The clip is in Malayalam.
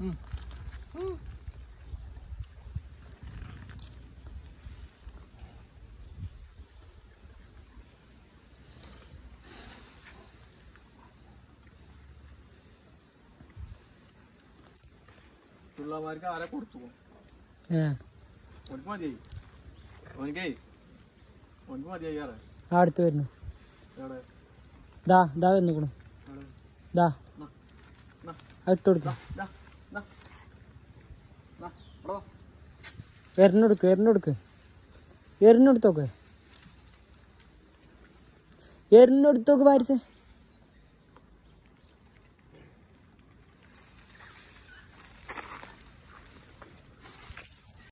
ഉം. ഉം. പിള്ളമാർക്ക് ആരെ കൊടുത്തു ഏ അടുത്ത് വരുന്നു. ദാ ദാ വന്നിക്കണു. ദാ. ഇട്ട് കൊടുക്ക. എറിഞ്ഞെടുക്ക് എറിഞ്ഞെടുക്ക് എറിഞ്ഞെടുത്തോക്ക് എറിഞ്ഞെടുത്തോക്ക് പാരിസേ.